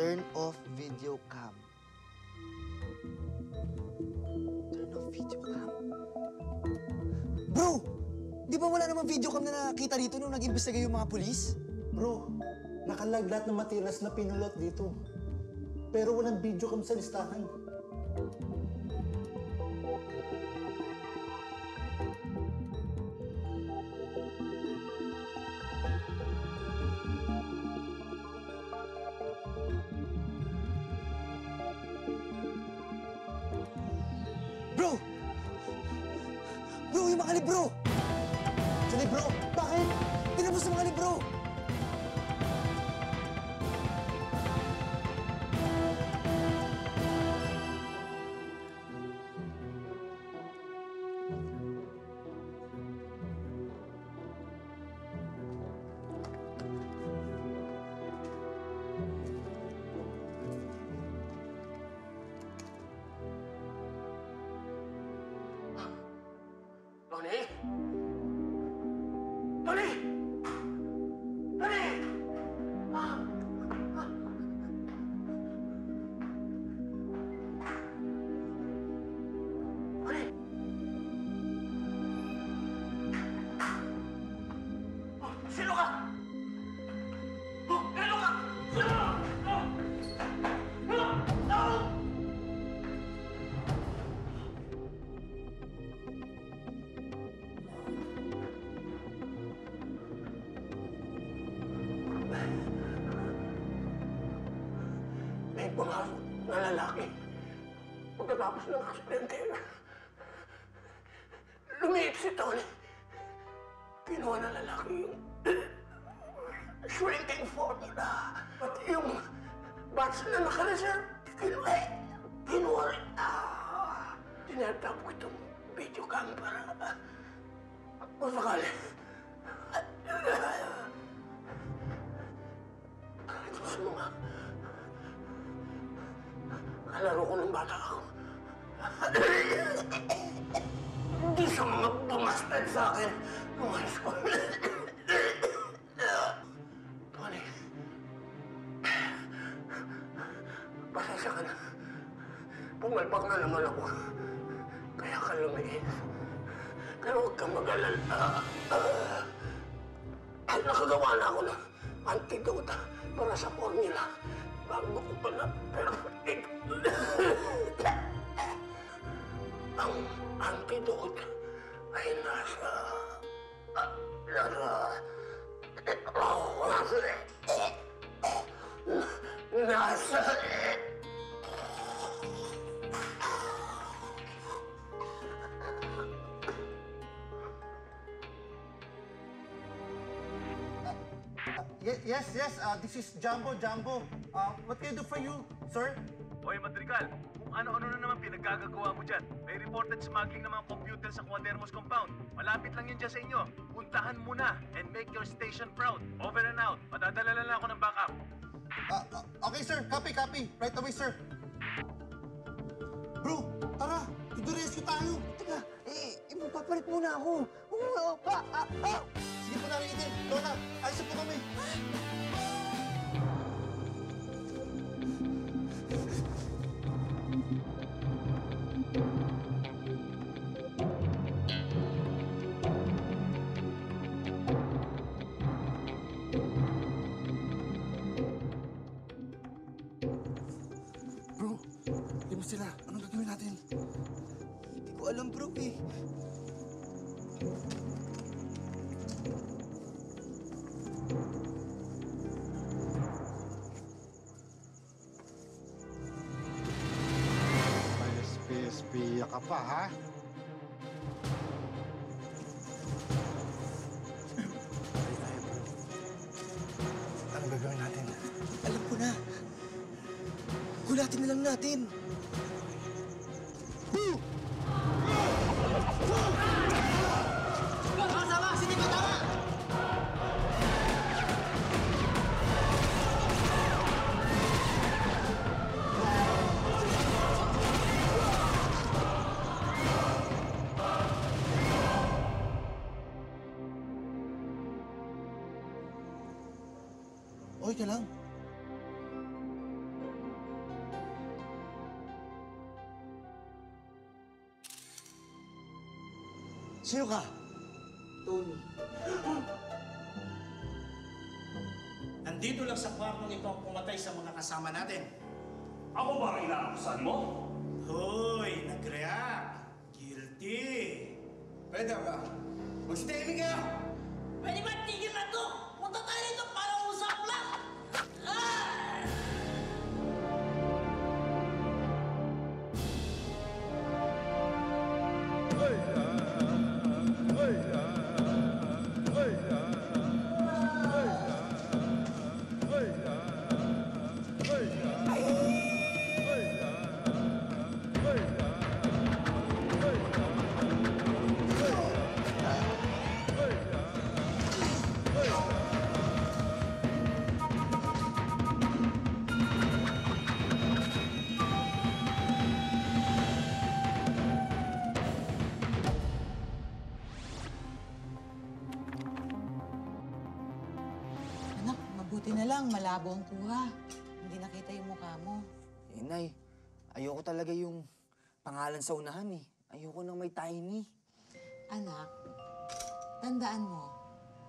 Turn off video cam. Turn off video cam. Bro! Di ba wala namang video cam na nakita dito nung nag-imbestiga yung mga pulis? Bro, nakalag lahat ng materials na pinulot dito. Pero walang video cam sa listahan. Bro, yung Tony? Pumasok na lalaki. Pagkatapos ng aksidente, lumiit si Tony. Kinuha na lalaki yung shrinking formula. Pati yung batch na nakareserve, kinuha. Kinuha rin. Ah, tinatap ko itong video cam para sakali. Ito sa mga Kalaro ko ng bata ako. Hindi sa mga bumastad sa akin high school. Tony, pasensya ka na. Pumalpak na naman ako. Kaya ka lumiit. Pero huwag kang mag-alala. At nakagawa na ako ng antidote para sa formula. Bago ko pa na perfect. Ang antidote ay nasa... ah, nasa... Oh, yes, yes, uh, this is Jumbo, Jumbo. Uh, what can I do for you, sir? Hoy, Madrigal, kung ano-ano na naman pinaggagawa mo dyan. May reported smuggling ng mga computer sa Quadermos compound. Malapit lang yun dyan sa inyo. Puntahan mo na and make your station proud. Over and out. Madadala lang ako ng backup. Uh, uh, okay, sir. Copy, copy. Right away, sir. Bro, tara. Tuduresyo tayo. Teka, eh, eh mapapalit muna ako. Oh, ah, ah, ah! Sige po namin itin. Lola, ayos po kami. Ka pa, ha? Tayo tayo, bro. Anong gagawin natin? Alam ko na. Gulatin na lang natin. ka lang. Sino ka? Tony. Nandito lang sa kwartong ito ang pumatay sa mga kasama natin. Ako ba ang inaakusan mo? Hoy, nag-react. Guilty. Pwede ba? Mag-stay ka! Pwede ba tigil na to? Punta tayo dito Anak, na lang, malabo ang kuha. Hindi nakita yung mukha mo. Eh, Nay, ayoko talaga yung pangalan sa unahan eh. Ayoko nang may tiny. Anak, tandaan mo,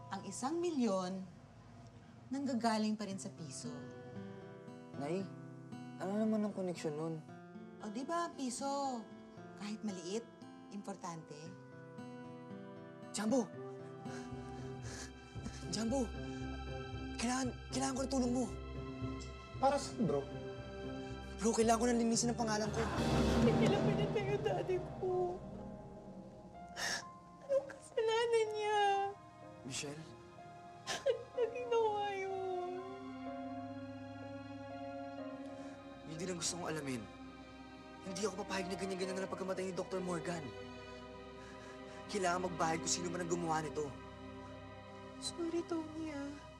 ang isang milyon nanggagaling pa rin sa piso. Nay, ano naman ang koneksyon nun? O di ba, piso, kahit maliit, importante. Jumbo! Jumbo! Kailangan, kailangan ko ng tulong mo. Para saan, bro? Bro, kailangan ko nang linisin ang pangalan ko. Hindi nila pinatay ang daddy ko. Anong kasalanan niya? Michelle? Na ginawa yun? Hindi lang gusto kong alamin. Hindi ako papayag na ganyan-ganyan na lang pagkamatay ni Dr. Morgan. Kailangan magbayad kung sino man ang gumawa nito. Sorry, Tony, ah.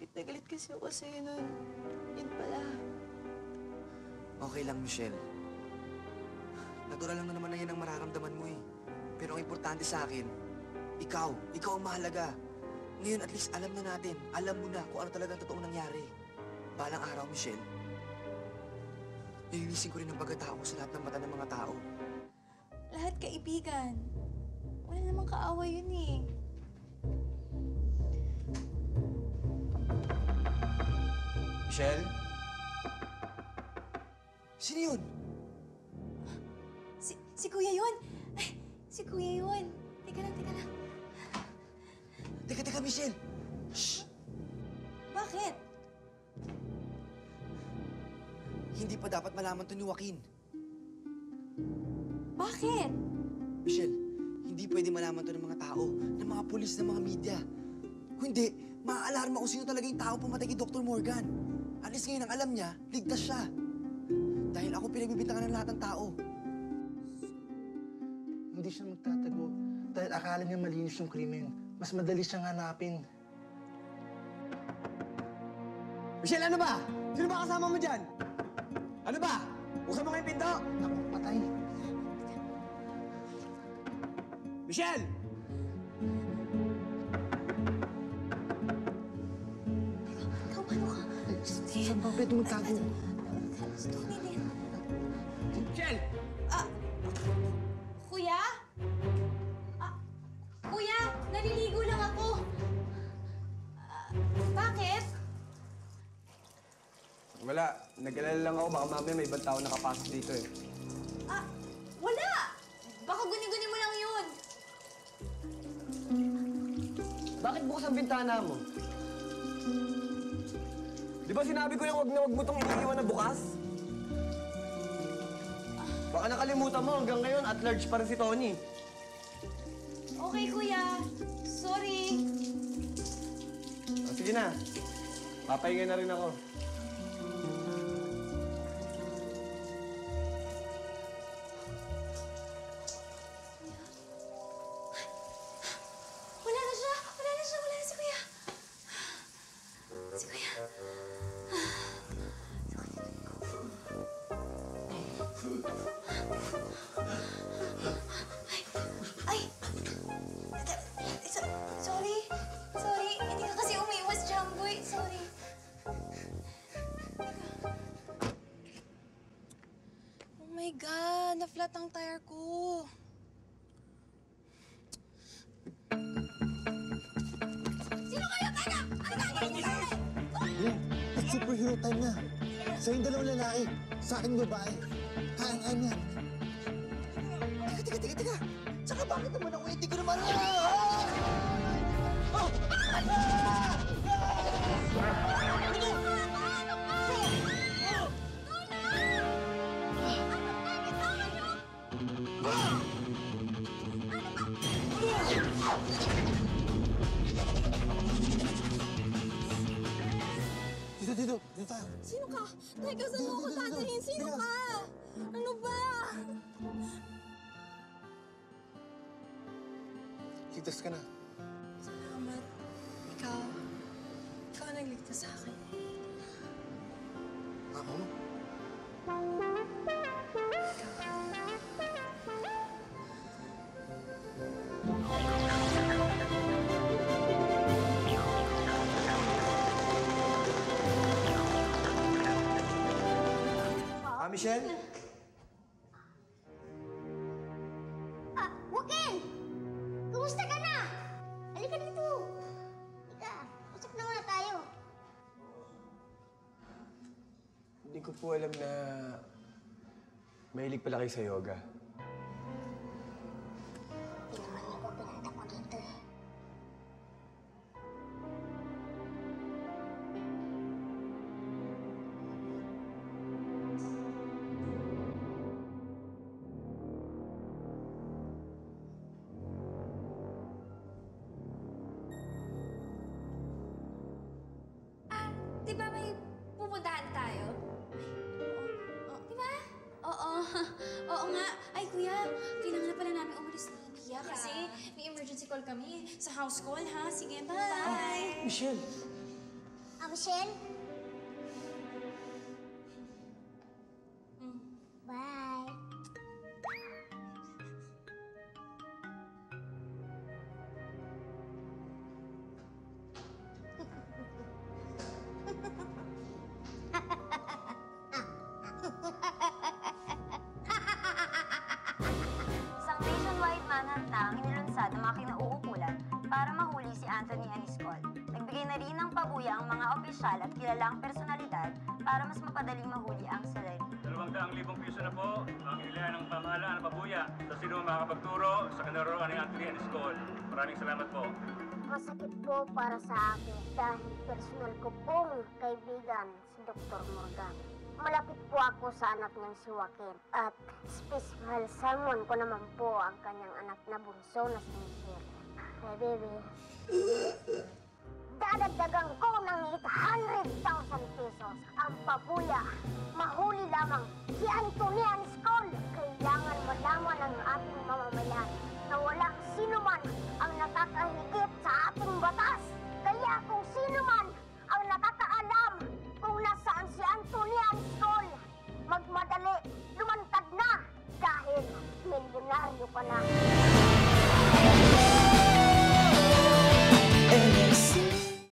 Galit na galit kasi ako sa'yo nun. Yun pala. Okay lang, Michelle. Natural lang na naman na yan ang mararamdaman mo eh. Pero ang importante sa akin, ikaw, ikaw ang mahalaga. Ngayon at least alam na natin, alam mo na kung ano talaga ang totoong nangyari. Balang araw, Michelle, nilinisin ko rin ang pagkatao ko sa lahat ng mata ng mga tao. Lahat kaibigan. Wala namang kaaway yun eh. Michelle? Sino yun? Si, si Kuya yun! Ay, si Kuya yun! Teka lang, teka lang. Teka, teka, Michelle! Shh! Bakit? Hindi pa dapat malaman to ni Joaquin. Bakit? Michelle, hindi pwede malaman to ng mga tao, ng mga pulis, ng mga media. Kung hindi, maaalarma kung sino talaga yung tao pumatay kay Dr. Morgan. At least ngayon ang alam niya, ligtas siya. Dahil ako pinagbibintangan ng lahat ng tao. Hindi siya magtatago dahil akala niya malinis yung krimen. Mas madali siyang hanapin. Michelle, ano ba? Sino ba kasama mo dyan? Ano ba? Buksan mo nga yung pinto! Naku, patay. Michelle! Pwede Tony din. Michelle! Ah! Kuya? Ah, kuya, naliligo lang ako. Ah, bakit? Wala. Nag-alala lang ako. Baka mamaya may ibang tao nakapasok dito eh. Ah, wala! Baka guni-guni mo lang yun. Bakit bukas ang bintana mo? Di ba sinabi ko yung wag na wag mo itong iiwan na bukas? Baka nakalimutan mo hanggang ngayon at large pa rin si Tony. Okay, kuya. Sorry. O, sige na. Papahinga na rin ako. Sa yung dalawang lalaki, sa akin babae. Kaya-kaya niyan. Teka, teka, teka, teka! Tsaka bakit naman ako hindi ko naman... Dito, Sino ka? Teka, saan mo ako dadalhin? Sino ka? Ano ba? Ligtas ka na. Salamat. Ikaw. Ikaw ang nagligtas sa akin. Ako? Ah, Michelle? Ah, Joaquin! Kumusta ka na? Halika dito. Halika, usap na muna tayo. Hindi ko po alam na mahilig pala kayo sa yoga. Pupuntahan tayo? Oo. Di ba? Oo. Oo nga. Ay, kuya, kailangan na pala namin umalis ni Pia kasi may emergency call kami sa house call, ha? Sige, bye! Michelle! Ah, Michelle? Anthony Aniscol. Nagbigay na rin ng pabuya ang mga opisyal at kilalang personalidad para mas mapadaling mahuli ang daang libong piso na po ang ilihan ng pamahalaan ng pabuya sa sino makakapagturo sa kanaroon ni Anthony and School. Maraming salamat po. Masakit po para sa akin dahil personal ko pong kaibigan si Dr. Morgan. Malapit po ako sa anak niyang si Joaquin at special salmon ko naman po ang kanyang anak na bunso na si Michelle. Baby. Dadagdagan ko ng 800,000 pesos ang pabuya. Mahuli lamang si Anscol.